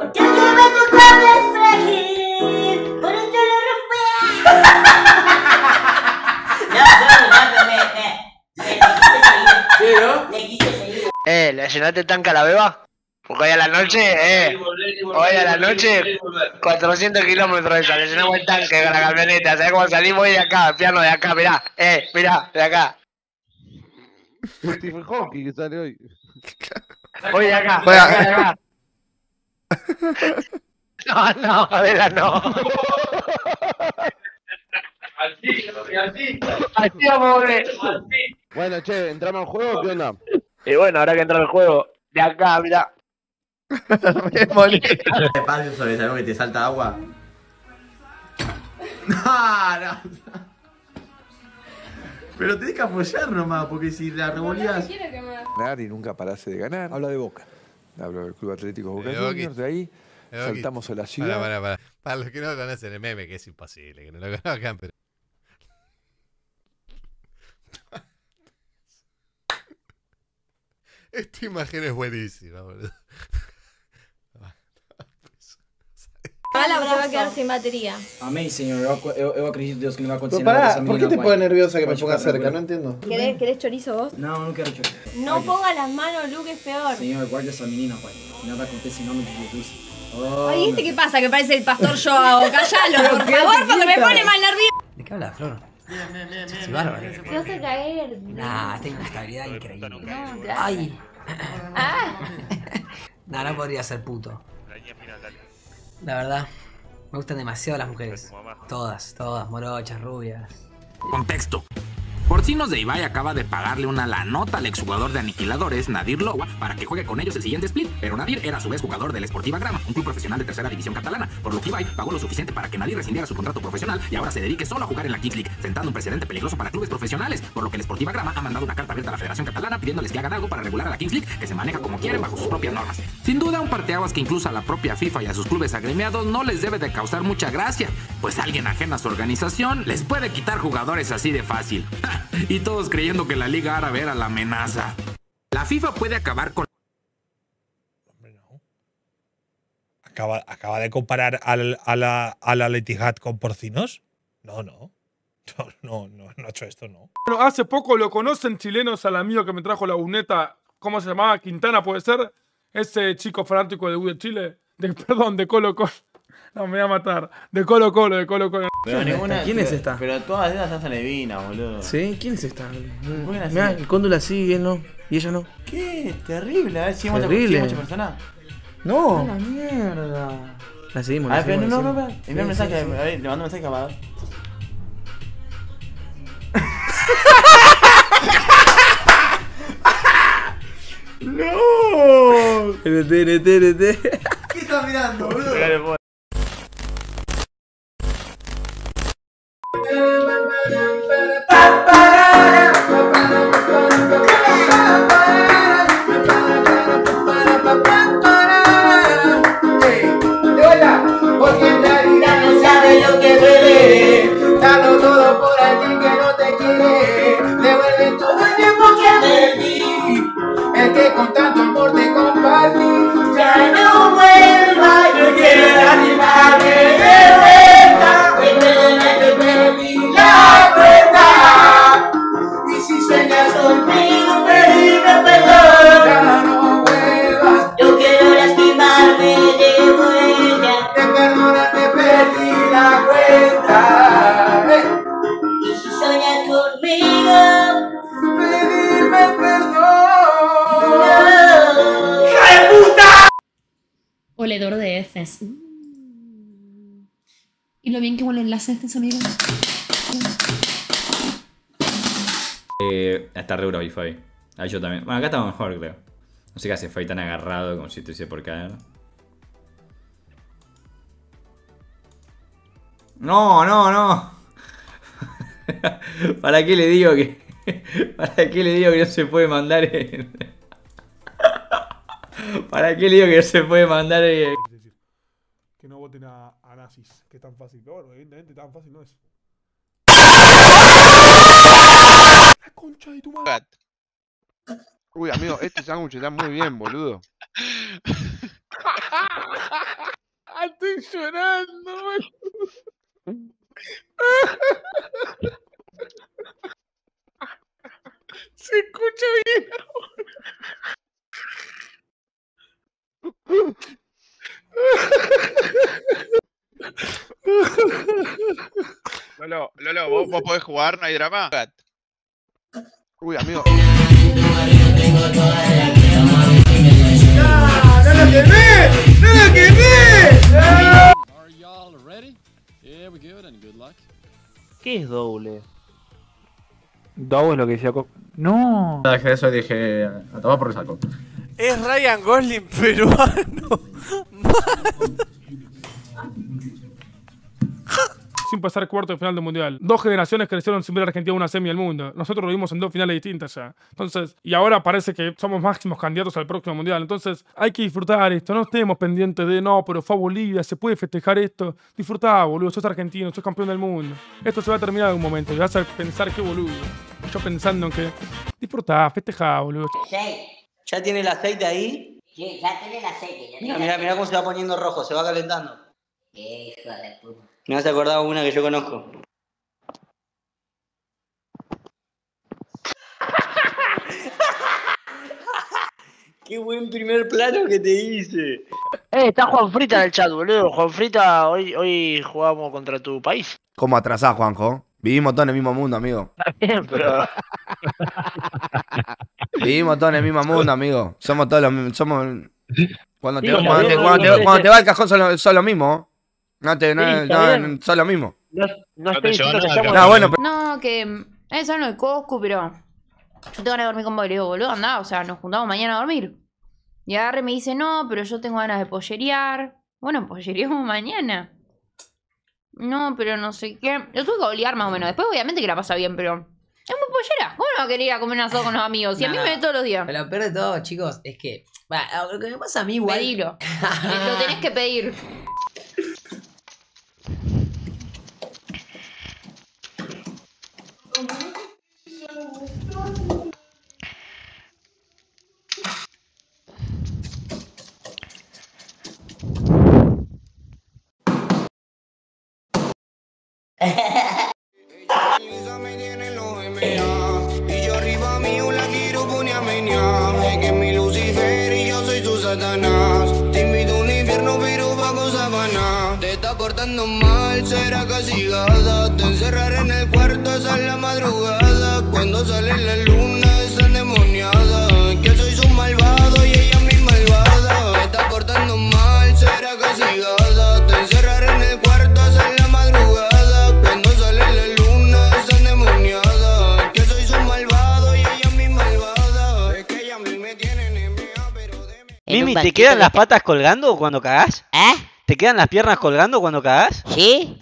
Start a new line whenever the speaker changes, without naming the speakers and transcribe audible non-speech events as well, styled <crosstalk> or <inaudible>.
Porque tu cable frágil, por eso lo rompí. No, no, no, me, me, me, le quise seguir,
¿Qué, no?
le quise seguir.
Eh, ¿le llenaste el tanque a la beba? Porque hoy a la noche, eh, hoy a la noche, 400 kilómetros de esa, le llenamos el tanque con la camioneta, ¿sabes cómo salimos hoy de acá, piano de acá, mirá, eh, mirá, de acá,
Stephen Hawking que sale hoy.
hoy de acá, acá, de acá. <laughs> No, no, Adela, no. Así vamos, eh.
Bueno, che, ¿entramos al juego? ¿Qué onda?
Y bueno, ahora que entra el juego, de acá, mirá.
Me. <laughs>
¿Te pasa sobre algo que te salta agua? <laughs> No, no. Pero tenés que apoyar nomás, porque si la revolías.
ganar y nunca parase de ganar. Habla de Boca. Habla del Club Atlético Boca
Boca.
Juniors. De ahí
Boca.
saltamos a la
Para,
ciudad.
para, para. Para los que no conocen el meme, que es imposible que no lo conozcan, pero. <laughs> Esta imagen es buenísima, boludo.
Mala, se va a quedar sin batería.
Amém, Senhor. Eu, eu, eu acredito Deus que não vai acontecer
Pero pará, ¿por qué te pone nerviosa que me ponga cerca? No entiendo.
¿Querés, ¿Querés chorizo vos?
Não, não quero chorar.
No ponga las manos, Luke, es peor.
Senhor, guarda essa menina. Que nada aconteça em nome de Jesus. Oh,
Ay, ¿este
meu
qué pasa? Que parece el pastor Joao. Callalo, por favor, porque me pone mal nervioso.
¿De qué habla, Flor? Sí, bárbaro.
Te vas a caer.
Nah, tengo una estabilidad increíble.
No.
Ay.
Ah, <laughs>
Nah, no podría ser puto. La verdad, me gustan demasiado las mujeres. Todas, todas, morochas, rubias.
Contexto. Porcinos de Ibai acaba de pagarle una la nota al exjugador de Aniquiladores, Nadir Lowa, para que juegue con ellos el siguiente split. Pero Nadir era a su vez jugador del Sportiva Grama, un club profesional de tercera división catalana, por lo que Ibai pagó lo suficiente para que Nadir rescindiera su contrato profesional y ahora se dedique solo a jugar en la Kings League, sentando un precedente peligroso para clubes profesionales, por lo que el Sportiva Grama ha mandado una carta abierta a la Federación Catalana pidiéndoles que hagan algo para regular a la Kings League, que se maneja como quieren bajo sus propias normas. Sin duda, un parteaguas que incluso a la propia FIFA y a sus clubes agremiados no les debe de causar mucha gracia, pues alguien ajeno a su organización les puede quitar jugadores así de fácil. <laughs> y todos creyendo que la Liga Árabe era la amenaza. La FIFA puede acabar con
Hombre, no. Acaba, acaba de comparar al, a la, al Al Ittihad con porcinos. No, no. No, no, no, no ha hecho esto, no.
Bueno, hace poco lo conocen chilenos al amigo que me trajo la uneta, ¿cómo se llamaba? Quintana, ¿puede ser? Ese chico fanático de U de Chile. De, <laughs> perdón, de Colo Colo. No, me voy a matar. De Colo Colo, de Colo Colo.
Pero ninguna,
¿Quién es esta?
Pero todas esas hacen divinas, boludo.
¿Sí? ¿Quién es esta? Mirá,
sí.
el cóndula sí y él no. Y ella no.
¿Qué? Terrible, a ver si muchas personas.
No.
A la mierda.
La seguimos,
A
la
ver, pero
seguimos.
no, no, no, envía un mensaje,
sí, sí.
a ver, le mando un mensaje a Amador. <laughs> ¡No!
NT, NT, NT.
¿Qué estás mirando, boludo?
Sueñas conmigo, pedime perdón. Ya no vuelvas. Yo quiero lastimarme de vuelta. Te perdonas, te perdí la cuenta. Y si sueñas conmigo, pedime perdón. ¡Hija de puta!
Oledor de heces. Y lo bien que huele el láser este sonido.
Eh, está re ahí, Fabi. Ahí yo también. Bueno, acá estamos mejor, creo. No sé qué hace Fabi tan agarrado como si estuviese por caer. No, no, no. <laughs> ¿Para qué le digo que.? <laughs> ¿Para qué le digo que no se puede mandar en- <laughs> ¿Para qué le digo que no se puede mandar en-
Que no voten a, a nazis, que es tan fácil. Pero bueno, evidentemente tan fácil no es. La concha de tu madre.
Uy, amigo, este sándwich está muy bien, boludo. <laughs>
Estoy llorando, boludo. <laughs> Se escucha bien
Lolo, Lolo, ¿vos, vos podés jugar, no hay drama.
Uy, amigo.
¡No lo quemé! ¡No lo quemé!
¿Qué es doble? Doble es lo que decía Coco. No.
Dejé eso y dije, a tomar por el saco.
Es Ryan Gosling peruano. <laughs>
Sin pasar cuarto de final del mundial. Dos generaciones crecieron sin ver a Argentina en una semi del mundo. Nosotros lo vimos en dos finales distintas ya. Entonces, y ahora parece que somos máximos candidatos al próximo mundial. Entonces, hay que disfrutar esto. No estemos pendientes de no, pero fue a Bolivia, se puede festejar esto. Disfrutá, boludo. Sos argentino, sos campeón del mundo. Esto se va a terminar en algún momento. Y vas a pensar que boludo. Yo pensando en que. Disfrutá, festejá, boludo.
¿Ya tiene el aceite ahí?
Sí, ya tiene el aceite. Ya
Mira,
tiene
mira, mira cómo se va poniendo rojo, se va calentando.
Qué hijo de puta.
Me has acordado una que yo conozco. <laughs> Qué buen primer plano que te hice.
Eh, está Juan Frita en el chat, boludo. Juan Frita, hoy, hoy jugamos contra tu país.
¿Cómo atrasás, Juanjo? Vivimos todos en el mismo mundo, amigo.
Está bien, pero. <laughs>
Vivimos todos en el mismo mundo, amigo. Somos todos los mismos. Somos. Cuando te,
Sí, está
cuando te-
bien,
cuando te-
no, no,
cuando
no,
te va el cajón, son lo, son lo mismo. No te. No,
Sí,
no,
bien.
son lo mismo.
No, no estoy diciendo que estamos.
No, bueno, pero.
No, que eso no de Coscu, pero yo tengo ganas de dormir con vos. Y le digo, boludo, anda, o sea, nos juntamos mañana a dormir. Y agarre y me dice, no, pero yo tengo ganas de pollerear. Bueno, pollereamos mañana. No, pero no sé qué. Lo tuve que obligar más o menos. Después, obviamente, que la pasa bien, pero. Es muy pollera. ¿Cómo no quería comer un asado con los amigos? Y a mí
No,
me
no.
ve todos los días.
Pero lo peor de todo, chicos, es que. va, lo que me pasa a mí igual.
Pedilo. <laughs> Lo tenés que pedir.
Y yo arriba mío la quiero poner a menear. Es que es mi Lucifer y yo soy su Satanás. Te invito a un infierno, pero bajo sabana. Te está portando mal, será castigada. Te encerraré en el cuarto hasta la madrugada. Cuando sale la luna, es endemoniada. Que soy su malvado y ella mi malvada. Te está portando mal, será castigada.
¿Te quedan las patas colgando cuando cagás? ¿Eh? ¿Te quedan las piernas colgando cuando cagás?
¿Sí?